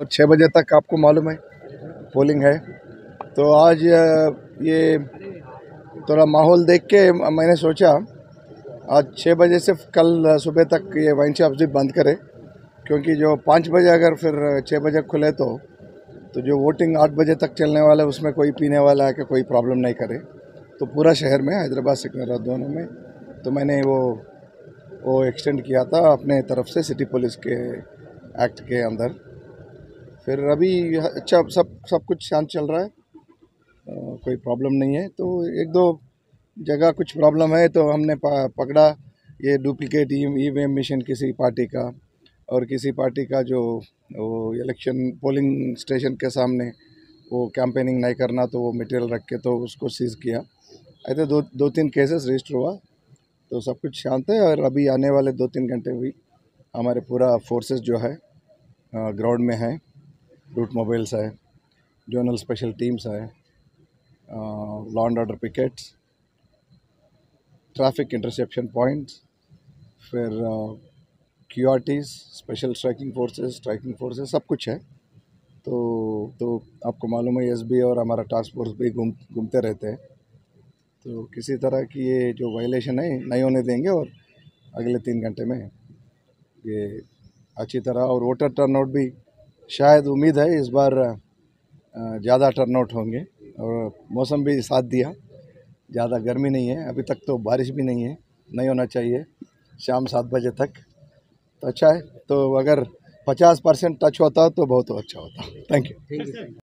और छः बजे तक आपको मालूम है पोलिंग है। तो आज ये थोड़ा माहौल देख के मैंने सोचा, आज छः बजे से कल सुबह तक ये वाइन शॉप भी बंद करें, क्योंकि जो पाँच बजे अगर फिर छः बजे खुले तो तो जो वोटिंग आठ बजे तक चलने वाला है, उसमें कोई पीने वाला है कि कोई प्रॉब्लम नहीं करे। तो पूरा शहर में, हैदराबाद सिकंदराबाद दोनों में तो मैंने वो वो एक्सटेंड किया था अपने तरफ़ से सिटी पुलिस के एक्ट के अंदर। फिर अभी अच्छा सब सब कुछ शांत चल रहा है। कोई प्रॉब्लम नहीं है। तो एक दो जगह कुछ प्रॉब्लम है तो हमने पकड़ा ये डुप्लीकेट ई वी मशीन किसी पार्टी का और किसी पार्टी का जो, वो इलेक्शन पोलिंग स्टेशन के सामने वो कैंपेनिंग नहीं करना तो वो मटेरियल रख के तो उसको सीज़ किया। ऐसे दो दो तीन केसेस रजिस्टर हुआ। तो सब कुछ शांत है और अभी आने वाले दो तीन घंटे भी हमारे पूरा फोर्सेस जो है ग्राउंड में है। रूट मोबाइल्स है जोनल स्पेशल टीम्स है law and order pickets traffic interception points फिर Q Ts special striking forces striking forces सब कुछ है। तो तो आपको मालूम है एसबी और हमारा टास्क फोर्स भी घूम, घूमते रहते हैं। तो किसी तरह की ये जो वायलेशन है, नहीं होने देंगे और अगले तीन घंटे में ये अच्छी तरह और वोटर टर्नआउट भी शायद उम्मीद है इस बार ज़्यादा टर्नआउट होंगे और मौसम भी साथ दिया। ज़्यादा गर्मी नहीं है, अभी तक तो बारिश भी नहीं है, नहीं होना चाहिए शाम सात बजे तक। तो अच्छा है तो अगर पचास परसेंट टच होता तो बहुत अच्छा होता। Thank you